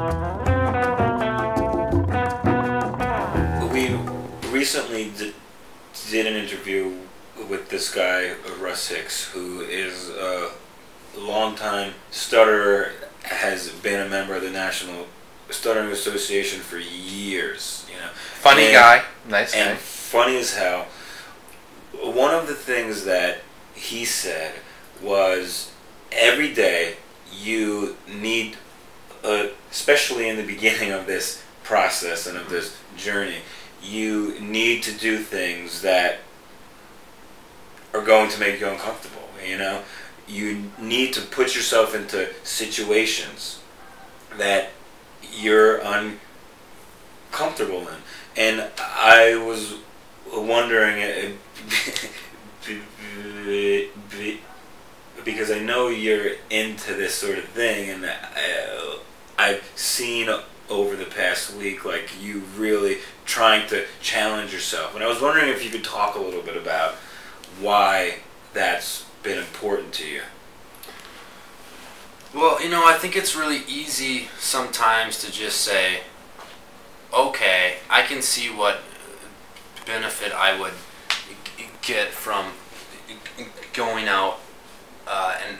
We recently did, an interview with this guy, Russ Hicks, who is a longtime stutterer, has been a member of the National Stuttering Association for years. You know, funny and, guy, nice and guy. funny as hell. One of the things that he said was every day you need uh, especially in the beginning of this process and of this journey, you need to do things that are going to make you uncomfortable. You know, you need to put yourself into situations that you're uncomfortable in. And I was wondering, uh, because I know you're into this sort of thing, and uh, I've seen over the past week, like you really trying to challenge yourself. And I was wondering if you could talk a little bit about why that's been important to you. Well, you know, I think it's really easy sometimes to just say, okay, I can see what benefit I would get from going out uh, and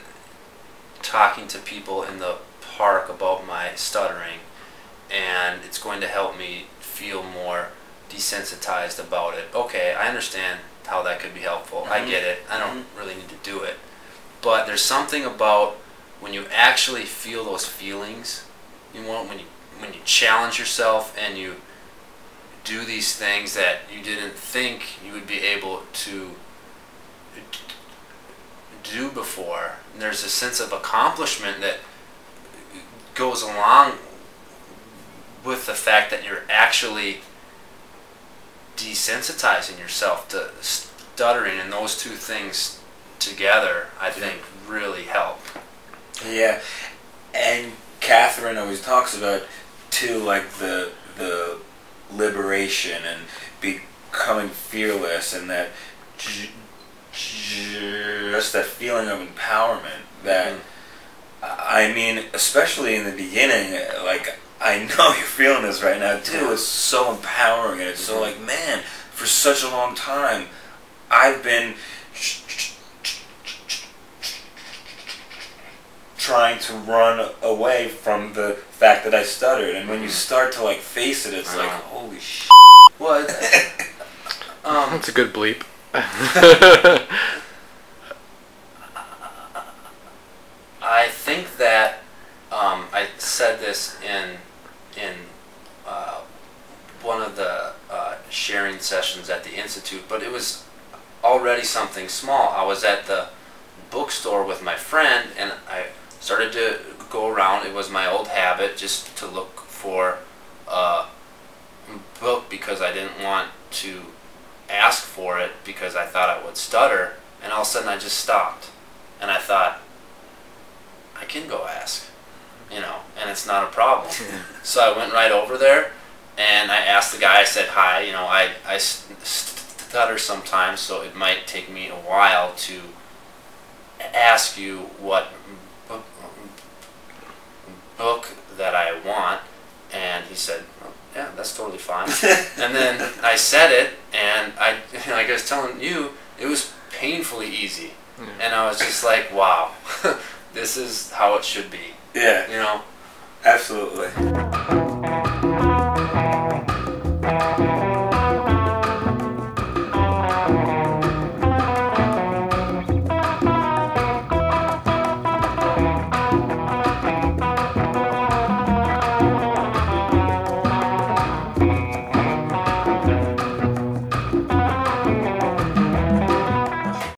talking to people in the park about my stuttering, and it's going to help me feel more desensitized about it. Okay, I understand how that could be helpful. I Mhm. get it. I don't really need to do it. But there's something about when you actually feel those feelings, you want when you when you challenge yourself and you do these things that you didn't think you would be able to do before. And there's a sense of accomplishment that goes along with the fact that you're actually desensitizing yourself to stuttering and those two things together I think really help. Yeah, and Catherine always talks about too, like the the liberation and becoming fearless, and that just that feeling of empowerment. That mm-hmm. I mean, especially in the beginning, like I know you're feeling this right now too. It's so empowering, and it's so like, man, for such a long time, I've been trying to run away from the fact that I stuttered. And when you start to like face it, it's like, holy sh. What? it- um, That's a good bleep. I think that um, I said this in in uh, one of the uh, sharing sessions at the institute, but it was already something small. I was at the bookstore with my friend, and I started to go around. It was my old habit just to look for a book because I didn't want to ask for it because I thought I would stutter, and all of a sudden I just stopped, and I thought. I can go ask, you know, and it's not a problem. so I went right over there and I asked the guy, I said, hi, you know, I, I stutter sometimes, so it might take me a while to ask you what book, book that I want. And he said, well, yeah, that's totally fine. and then I said it, and I, like I was telling you, it was painfully easy. And I was just like, wow, this is how it should be, yeah. You know? Absolutely.